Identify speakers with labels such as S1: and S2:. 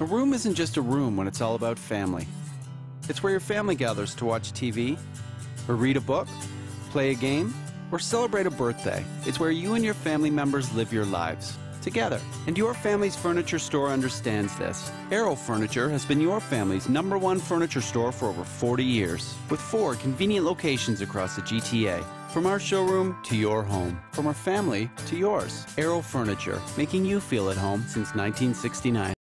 S1: A room isn't just a room when it's all about family. It's where your family gathers to watch TV, or read a book, play a game, or celebrate a birthday. It's where you and your family members live your lives together. And your family's furniture store understands this. Arrow Furniture has been your family's number one furniture store for over 40 years, with four convenient locations across the GTA. From our showroom to your home, from our family to yours. Arrow Furniture, making you feel at home since 1969.